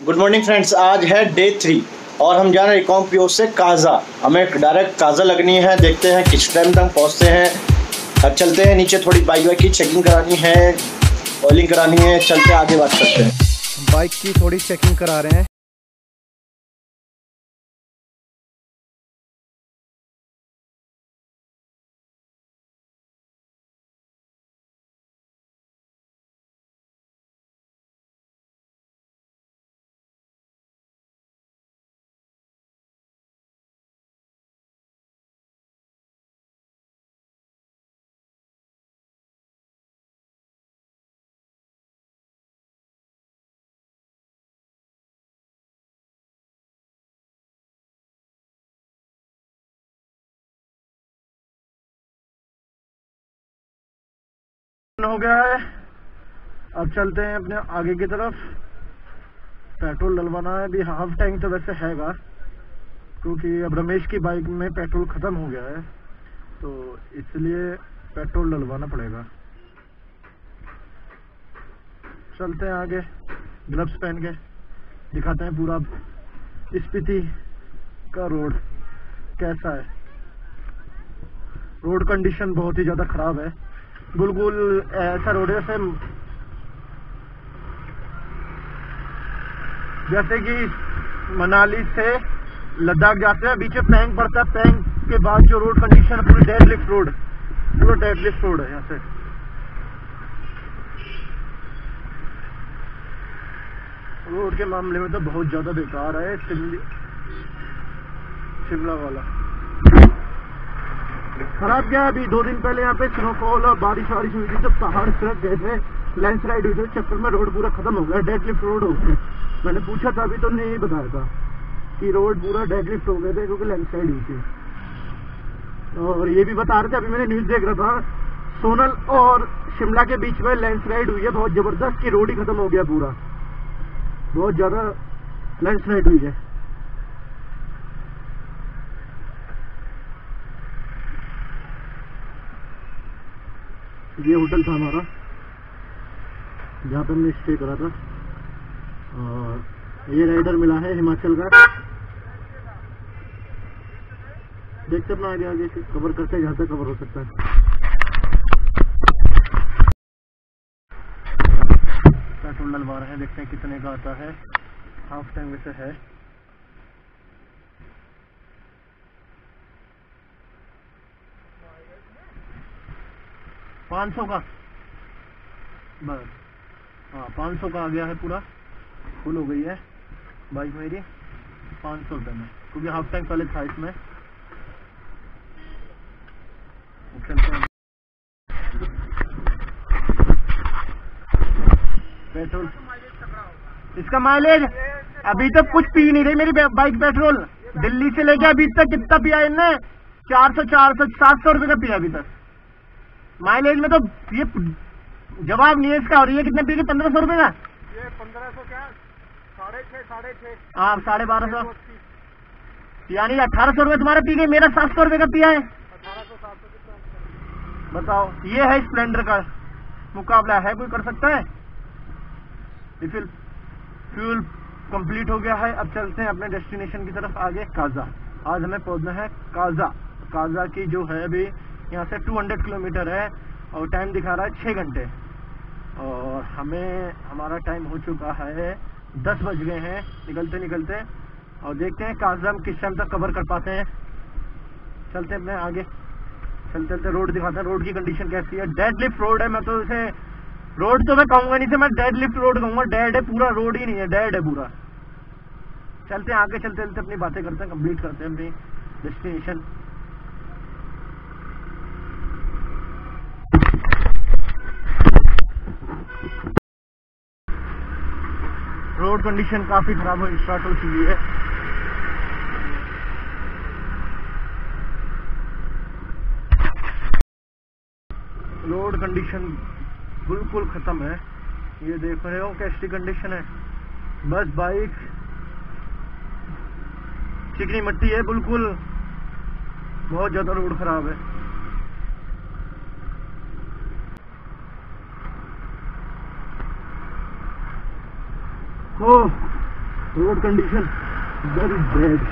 Good morning friends आज है day three और हम जा रहे हैं कॉम्पियो से काजा हमें डायरेक्ट काजा लगनी है। देखते हैं किस टाइम तक पहुँचते हैं। चलते हैं नीचे थोड़ी बाइक वाइक की चेकिंग करानी है। ऑयलिंग करानी है। चलते आगे बात करते हैं। बाइक की थोड़ी चेकिंग करा रहे हैं। हो गया है। अब चलते हैं अपने आगे की तरफ़। पेट्रोल डलवाना है, अभी हाफ़ टैंक तो वैसे हैगा क्योंकि अब रमेश की बाइक में पेट्रोल ख़त्म हो गया है। तो इसलिए पेट्रोल डलवाना पड़ेगा। चलते हैं आगे ग्लव्स पहन के। दिखाते हैं पूरा स्पीति का रोड कैसा है। रोड कंडीशन बहुत ही ज़्यादा ख़राब है। बिल्कुल ऐसा रोड है जैसे कि मनाली से लद्दाख जाते हैं, बीच में पैंग पड़ता है, पैंग के बाद जो रोड कंडीशन है, पूरी डेड लिफ्ट रोड पूरा डेड लिफ्ट रोड है यहाँ से। रोड के मामले में तो बहुत ज़्यादा बेकार है शिमला वाला। खराब गया। अभी दो दिन पहले यहाँ पे स्नोफॉल और बारिश वारिश हुई थी तो पहाड़ सड़क गए थे। लैंडस्लाइड हुई थी, चक्कर में रोड पूरा खत्म हो गया। डेड लिफ्ट रोड हो गया मैंने पूछा था, अभी तो नहीं बताया था कि रोड पूरा डेड लिफ्ट हो गए थे, क्योंकि लैंडस्लाइड हुई थी। और ये भी बता रहे थे, अभी मैंने न्यूज़ देख रहा था। सोनल और शिमला के बीच में लैंडस्लाइड हुई है, बहुत ज़बरदस्त की रोड ही खत्म हो गया पूरा। बहुत ज़्यादा लैंडस्लाइड हुई है। ये होटल था हमारा, जहाँ पे हमने स्टे करा था। और ये राइडर मिला है हिमाचल का। देखते अपना आगे आगे कवर करते जहाँ तक कवर हो सकता है। पेट्रोल डलवा रहे हैं, देखते हैं कितने का आता है। हाफ़ टाइम वैसे है। पाँच सौ का। बस। हाँ पाँच सौ का आ गया है पूरा। फुल हो गई है। बाइक मेरी, पाँच सौ रुपये में। क्योंकि हाफ़ टाइम पहले था इसमें। पेट्रोल। इसका माइलेज अभी तक तो कुछ पी नहीं रही मेरी बाइक पेट्रोल दिल्ली से लेके अभी तक कितना पिया इनने? चार सौ चार सौ, सात सौ रुपये का पिया अभी तक। माइलेज में तो ये जवाब नहीं है इसका और ये कितने पी गए पंद्रह सौ रुपये का? ये पंद्रह सौ क्या? साढ़े छः साढ़े छः हाँ साढ़े बारह सौ। यानी अठारह सौ रुपये तुम्हारा पी गए मेरा सात सौ रुपये का पिया है। सौ बताओ ये है स्प्लेंडर का मुकाबला है कोई कर सकता है? रिफिल फ्यूल कंप्लीट हो गया है अब चलते हैं अपने डेस्टिनेशन की तरफ़ आगे काजा। आज हमें पहुँचना है काजा। काजा की जो है अभी यहाँ से 200 किलोमीटर है और टाइम दिखा रहा है छः घंटे। और हमें, हमारा टाइम हो चुका है दस बज गए हैं, निकलते निकलते। और देखते हैं काजा हम किस टाइम तक कवर कर पाते हैं। चलते अपने आगे। चलते चलते रोड दिखाते हैं। रोड की कंडीशन कैसी है? डेड लिफ्ट रोड है, मैं तो इसे रोड तो मैं कहूँगा नहीं से मैं डेड लिफ्ट रोड कहूँगा। डेड है पूरा रोड ही नहीं है डेड है पूरा। चलते हैं आगे, चलते चलते अपनी बातें करते हैं कंप्लीट करते हैं अपनी डेस्टिनेशन रोड कंडीशन काफ़ी खराब हो स्टार्ट हो चुकी है रोड कंडीशन बिल्कुल खत्म है। ये देख रहे हो कैसी कंडीशन है। बस बाइक चिकनी मट्टी है बिल्कुल। बहुत ज़्यादा रोड खराब है। हो road condition very bad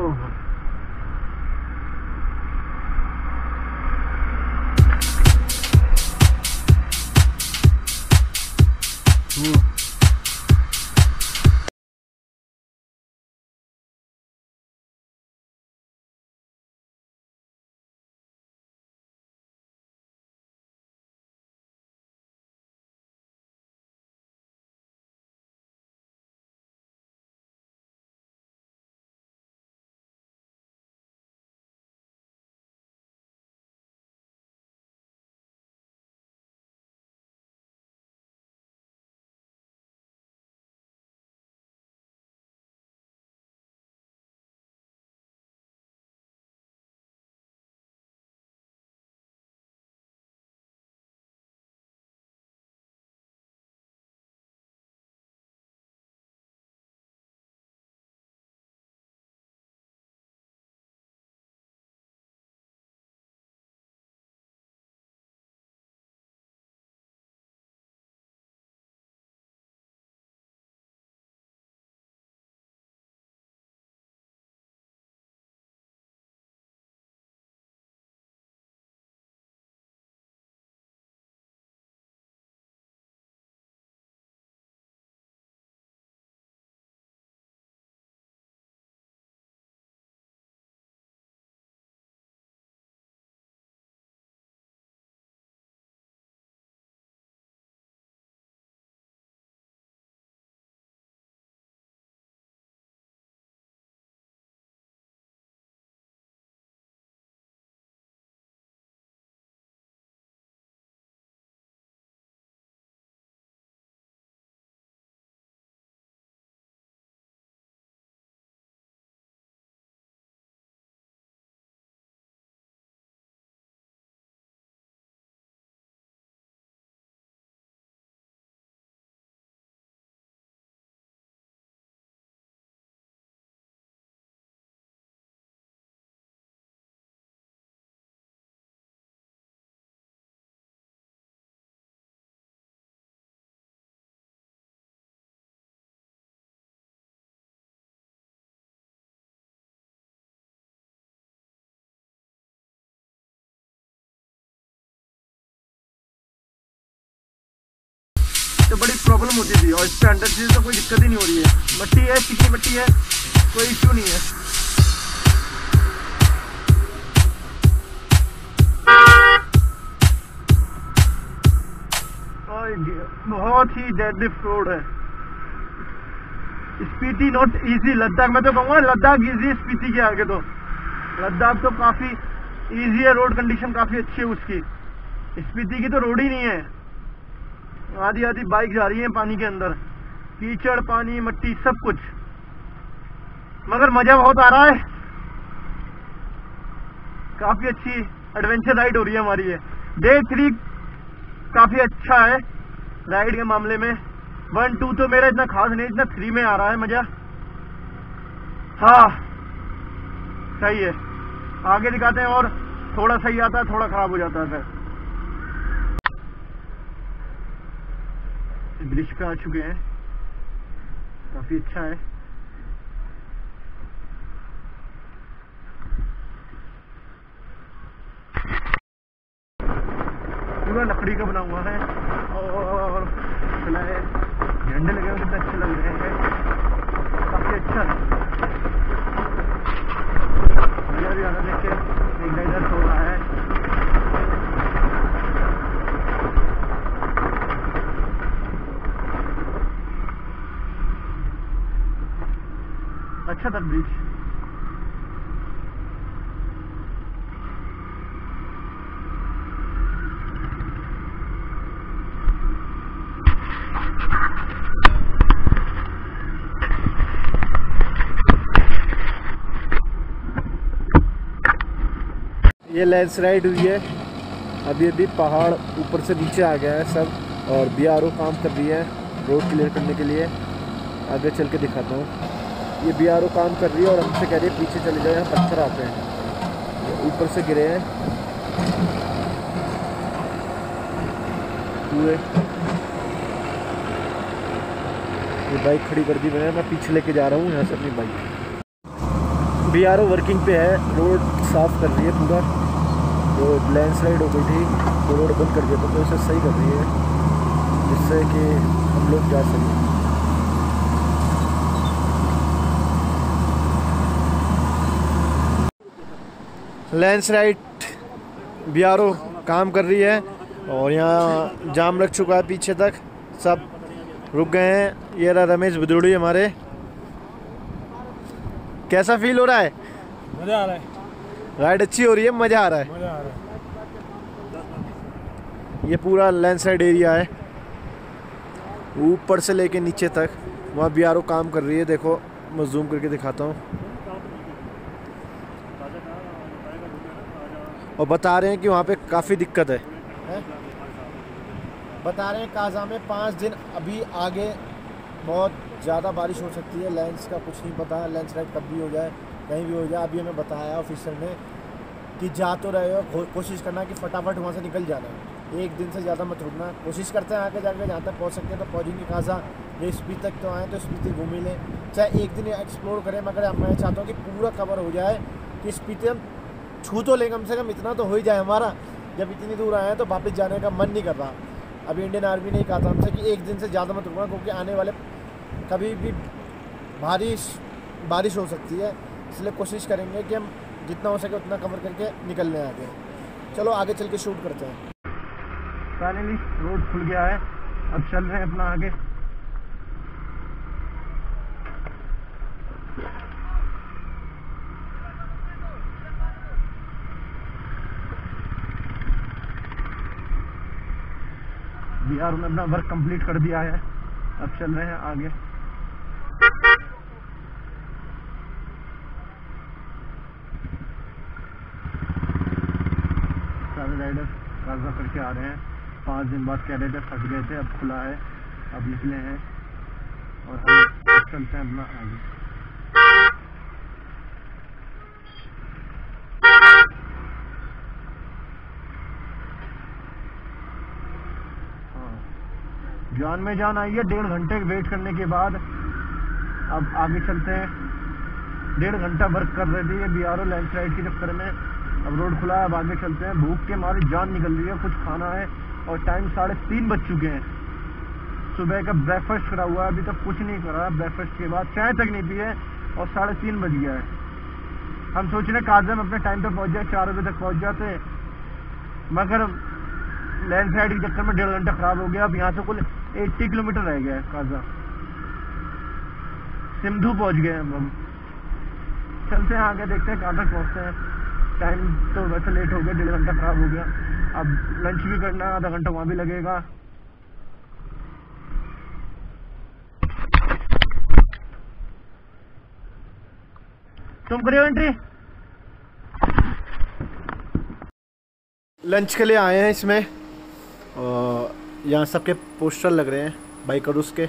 oh problem होती थी और इस पे अंडर से तो कोई दिक्कत ही नहीं हो रही है। मट्टी है चिकनी मट्टी है, कोई इश्यू नहीं है। बहुत ही डेडलिफ्ट रोड है। स्पीति नॉट इजी लद्दाख, में तो कहूँगा लद्दाख इजी स्पीति के आगे तो। लद्दाख तो काफ़ी इजी है रोड कंडीशन काफ़ी अच्छी है उसकी। स्पीति की तो रोड ही नहीं है। आधी आधी बाइक जा रही है पानी के अंदर। कीचड़, पानी, मट्टी, सब कुछ। मगर मज़ा बहुत आ रहा है। काफ़ी अच्छी एडवेंचर राइड हो रही है हमारी ये। डे थ्री काफ़ी अच्छा है राइड के मामले में। वन टू तो मेरा इतना खास नहीं, इतना थ्री में आ रहा है मज़ा। हाँ सही है। आगे दिखाते हैं और थोड़ा सही आता है, थोड़ा खराब हो जाता है फिर। ब्रिज पे आ चुके हैं। काफ़ी अच्छा है। पूरा लकड़ी का बना हुआ है और झंडे लगे हुए कितने अच्छे लग रहे हैं काफ़ी अच्छा है भैया भी आना देखे एक इधर सो रहा है अच्छा था ब्रिज। ये लैंडस्लाइड हुई है। अभी अभी पहाड़ ऊपर से नीचे आ गया है सब, और बी काम कर रही है रोड क्लियर करने के लिए। आगे चल के दिखाता हूँ। ये बीआरओ काम कर रही है और हमसे कह रही है पीछे चले जाओ, यहाँ पत्थर आते हैं। ऊपर से गिरे हैं। ये बाइक खड़ी कर दी मैंने, मैं पीछे लेके जा रहा हूँ, यहाँ से अपनी bike. B R O working पे है, रोड साफ़ कर रही है पूरा। जो लैंड स्लाइड हो गई थी तो रोड बंद कर दिया तो इसे सही कर रही है, जिससे कि हम लोग जा सकें। लैंड स्लाइड बी काम कर रही है और यहाँ जाम लग चुका है पीछे तक। सब रुक गए हैं। ये रहा रमेश बुदुड़ी हमारे। कैसा फील हो रहा है? मज़ा आ रहा है। राइड अच्छी हो रही है मज़ा आ रहा है। मज़ा आ रहा है। ये पूरा लैंडस्लाइड एरिया है। ऊपर से लेके नीचे तक। वहाँ बी काम कर रही है देखो मैं जूम करके दिखाता हूँ। और बता रहे हैं कि वहाँ पे काफ़ी दिक्कत है। है? बता रहे हैं काजा में पाँच दिन अभी आगे बहुत ज़्यादा बारिश हो सकती है। लैंड्स का कुछ नहीं पता है लैंड कब भी हो जाए, कहीं भी हो जाए। अभी हमें बताया ऑफिसर ने कि जा तो रहे हो कोशिश करना कि फटाफट वहाँ से निकल जाना। है एक दिन से ज़्यादा मत रुकना। कोशिश करते हैं आगे जाके, जहाँ तक पहुँच सकते हैं तो पहुँचेंगे काजा ये स्पीड तक तो आएँ तो स्पीति घूम ही लें। चाहे एक दिन एक्सप्लोर करें, मगर मैं चाहता हूँ कि पूरा कवर हो जाए, कि स्पीति हम छू तो लें कम से कम इतना तो हो ही जाए हमारा। जब इतनी दूर आए हैं तो वापस जाने का मन नहीं कर रहा। अभी इंडियन आर्मी ने कहा था हमसे कि एक दिन से ज़्यादा मत रुकना, क्योंकि आने वाले कभी भी बारिश बारिश हो सकती है। इसलिए कोशिश करेंगे कि हम जितना हो सके उतना कवर करके निकलने आगे चलो, आगे चल के शूट करते हैं। फाइनली रोड खुल गया है। अब चल रहे हैं अपना आगे। बिहार में अपना वर्क कंप्लीट कर दिया है। अब चल रहे हैं आगे। सारे राइडर काजा करके आ रहे हैं। पाँच दिन बाद कह रहे थे फंस गए थे, अब खुला है, अब निकले हैं। और हम चलते हैं अपना आगे हाँ। जान में जान आई है। डेढ़ घंटे वेट करने के बाद अब आगे चलते हैं। डेढ़ घंटा वर्क कर रहे थे ये B R O land slide के चक्कर में। अब रोड खुला है, अब आगे चलते हैं। भूख के मारे जान निकल रही है, कुछ खाना है और टाइम साढ़े तीन बज चुके हैं। सुबह का ब्रेकफास्ट करा हुआ है, अभी तक कुछ नहीं करा। ब्रेकफास्ट के बाद चाय तक नहीं पी है और साढ़े तीन बज गया है। हम सोच रहे काजम अपने टाइम पर पहुँच जाए, चार बजे तक पहुँच जाते मगर लैंड स्लाइड के चक्कर में डेढ़ घंटा खराब हो गया। अब यहाँ से कुल 80 किलोमीटर रह गया है काजा। सिंधु पहुँच गए हम हम। चलते हैं आगे, देखते हैं कहाँ तक पहुँचते हैं। टाइम तो वैसे लेट हो गया, डेढ़ घंटा खराब हो गया। अब लंच भी करना आधा घंटा वहाँ भी लगेगा। तुम करियो एंट्री लंच के लिए आए हैं इसमें। यहाँ सबके पोस्टर लग रहे हैं बाइकर्स के।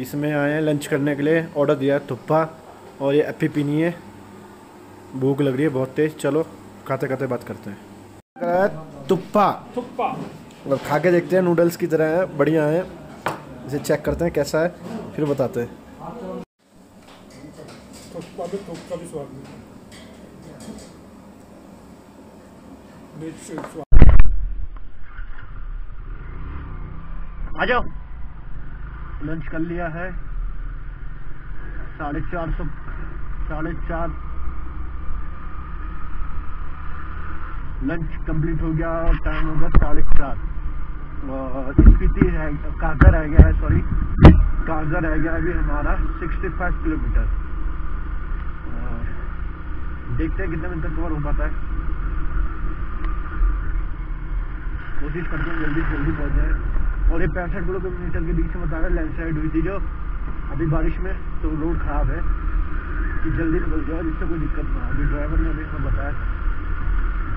इसमें आए हैं लंच करने के लिए ऑर्डर दिया है थुप्पा और ये एप्पी पीनी है। भूख लग रही है बहुत तेज चलो खाते खाते बात करते हैं। तुप्पा थुप्पा। और खा के देखते हैं नूडल्स की तरह है बढ़िया है। इसे चेक करते हैं कैसा है फिर बताते हैं थुप्पा भी थुप्पा भी स्वाद आ जाओ लंच कर लिया है। साढ़े चार सौ, साढ़े चार। लंच कंप्लीट हो गया और टाइम हो गया साढ़े चार। स्पीति रह काजा रह गया है सॉरी काजा रह गया अभी हमारा 65 किलोमीटर। देखते हैं कितने मिनट तक कवर हो पाता है। कोशिश करते हैं जल्दी से जल्दी पहुँच जाए। और ये पैंसठ किलोमीटर के बीच में बता रहा है लैंडस्लाइड हुई थी जो अभी बारिश में तो रोड खराब है। कि जल्दी निकल जाओ, जिससे कोई दिक्कत ना हो। अभी ड्राइवर ने अभी हमें बताया।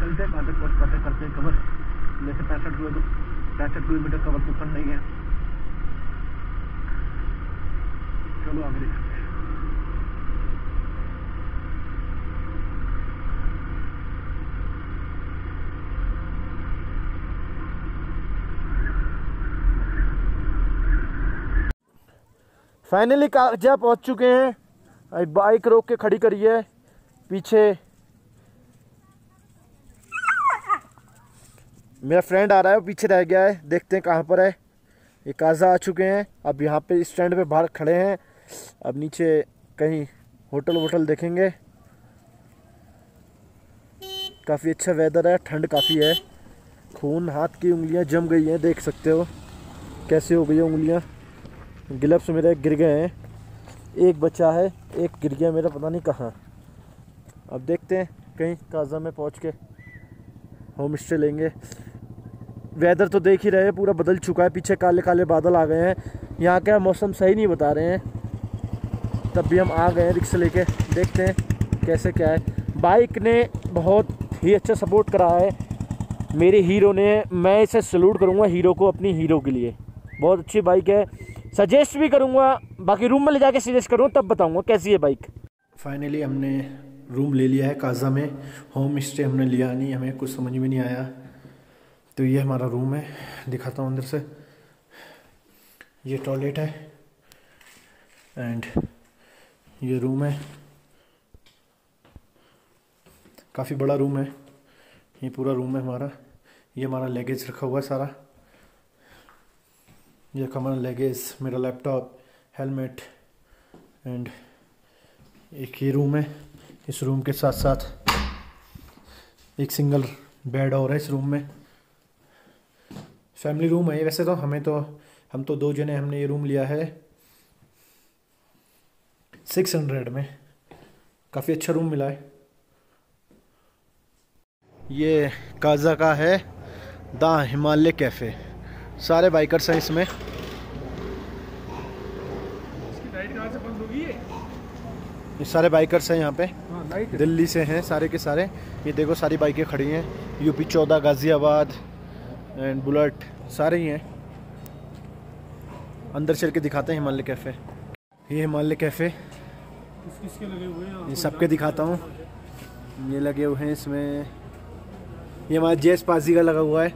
चलते हैं, कहाँ तक पहुँच पाते करते हैं कवर जैसे पैंसठ किलो पैंसठ किलोमीटर कवर तो करना नहीं है। चलो, आगे देखते हैं फाइनली कागजा पहुँच चुके हैं। बाइक रोक के खड़ी करी है। पीछे। मेरा फ्रेंड आ रहा है, वो पीछे रह गया है। देखते हैं कहाँ पर है। ये काजा आ चुके हैं। अब यहाँ पे स्टैंड पे बाहर खड़े हैं। अब नीचे कहीं होटल वोटल देखेंगे। काफ़ी अच्छा वेदर है, ठंड काफ़ी है। खून, हाथ की उंगलियाँ जम गई हैं, देख सकते हो। कैसे हो गई है उंगलियाँ? ग्लव्स मेरे गिर गए हैं। एक बच्चा है, एक गिर गया मेरा, पता नहीं कहाँ। अब देखते हैं, कहीं काजा में पहुँच के होम स्टे लेंगे। वेदर तो देख ही रहे हैं, पूरा बदल चुका है, पीछे काले काले बादल आ गए हैं। यहाँ का मौसम सही नहीं बता रहे हैं। तब भी हम आ गए हैं रिक्शा लेके, देखते हैं कैसे क्या है। बाइक ने बहुत ही अच्छा सपोर्ट करा है। मेरे हीरो ने, मैं इसे सल्यूट करूँगा हीरो को, अपनी हीरो के लिए। बहुत अच्छी बाइक है। सजेस्ट भी करूँगा, बाकी रूम में ले जाके सजेस्ट करूँगा तब बताऊँगा कैसी है बाइक फाइनली हमने रूम ले लिया है काजा में. होम स्टे हमने लिया नहीं, हमें कुछ समझ में नहीं आया. तो ये हमारा रूम है, दिखाता हूँ अंदर से. ये टॉयलेट है एंड ये रूम है. काफ़ी बड़ा रूम है. ये पूरा रूम है हमारा. ये हमारा लगेज रखा हुआ है सारा. ये हमारा लगेज मेरा लैपटॉप हेलमेट एंड एक ही रूम है। इस रूम के साथ साथ एक सिंगल बेड और है इस रूम में। फैमिली रूम है वैसे तो। हमें तो हम तो दो जने हमने ये रूम लिया है। सिक्स हंड्रेड में। काफ़ी अच्छा रूम मिला है। ये काजा का है, द हिमालय कैफ़े सारे बाइकर्स हैं इसमें। ये? सारे बाइकर्स हैं यहाँ पे। दिल्ली से हैं सारे के सारे। ये देखो सारी बाइकें खड़ी हैं। यूपी चौदह गाज़ियाबाद एंड बुलेट सारे ही हैं। अंदर चल के दिखाते हैं हिमालय कैफ़े ये हिमालय कैफ़े ये सबके दिखाता हूँ। ये लगे हुए हैं इसमें। ये हमारा जयस पाजी का लगा हुआ है।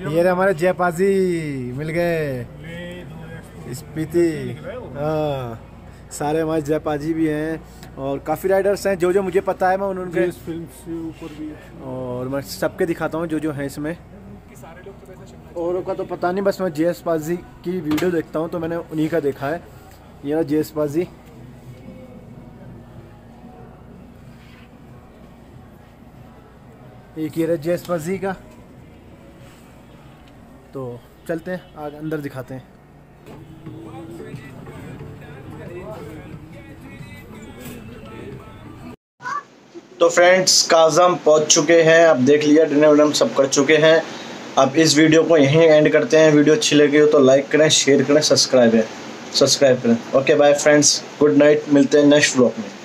ये रहे हमारे जयपाजी मिल गए। स्पीति हाँ सारे हमारे जयपाजी भी हैं और काफ़ी राइडर्स हैं। जो जो मुझे पता है मैं उनके फ़िल्म से ऊपर भी और मैं सबके दिखाता हूँ जो जो हैं इसमें। और का तो पता नहीं बस मैं जे एस पाजी की वीडियो देखता हूँ तो मैंने उन्हीं का देखा है। ये ना जे एस पाजी एक ये रहा जे एस पाजी का। तो चलते हैं, आगे अंदर दिखाते हैं। तो फ्रेंड्स, काजम पहुँच चुके हैं। अब देख लिया, डिनर विनर सब कर चुके हैं। अब इस वीडियो को यहीं एंड करते हैं। वीडियो अच्छी लगी हो तो लाइक करें शेयर करें सब्सक्राइब है। सब्सक्राइब करें। Okay bye friends good night मिलते हैं नेक्स्ट ब्लॉग में।